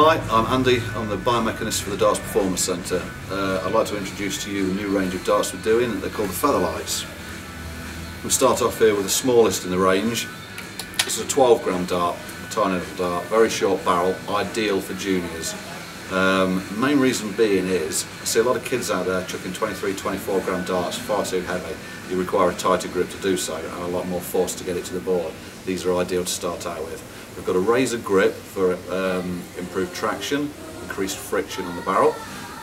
Hi, I'm Andy. I'm the biomechanist for the Darts Performance Centre. Uh, I'd like to introduce to you a new range of darts we're doing. They're called the Featherlites. We'll start off here with the smallest in the range. This is a 12 gram dart, a tiny little dart, very short barrel, ideal for juniors. Um, main reason being is, I see a lot of kids out there chucking 23, 24 gram darts, far too heavy. You require a tighter grip to do so and a lot more force to get it to the board. These are ideal to start out with. We've got a razor grip for improved traction, increased friction on the barrel,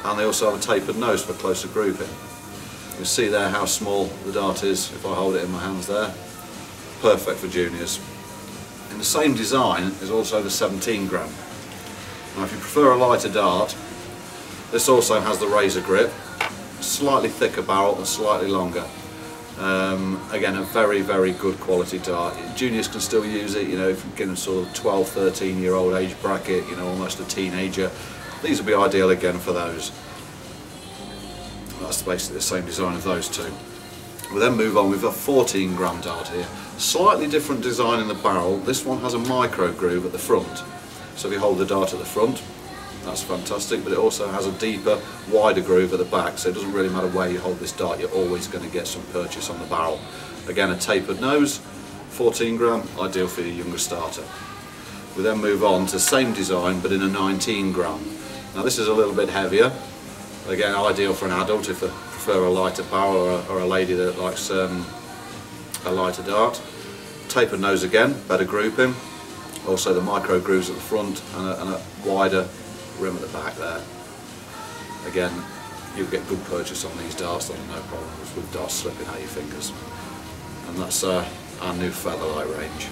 and they also have a tapered nose for closer grouping. You see there how small the dart is if I hold it in my hands there. Perfect for juniors. In the same design is also the 17 gram. Now if you prefer a lighter dart, this also has the razor grip, slightly thicker barrel and slightly longer. Um, again, a very, very good quality dart. Juniors can still use it, you know, if you get a sort of 12, 13 year old age bracket, you know, almost a teenager. These would be ideal again for those. That's basically the same design as those two. We then move on with a 14 gram dart here. Slightly different design in the barrel. This one has a micro groove at the front. So if you hold the dart at the front, that's fantastic, but it also has a deeper, wider groove at the back, so it doesn't really matter where you hold this dart, you're always going to get some purchase on the barrel. Again, a tapered nose, 14 gram, ideal for your younger starter. We then move on to same design, but in a 19 gram. Now this is a little bit heavier, again ideal for an adult if they prefer a lighter barrel or a, or a lady that likes um, a lighter dart. Tapered nose again, better grouping, also the micro grooves at the front and a, and a wider rim at the back there. Again, you'll get good purchase on these darts, there's no problems with darts slipping out your fingers. And that's uh, our new Featherlite range.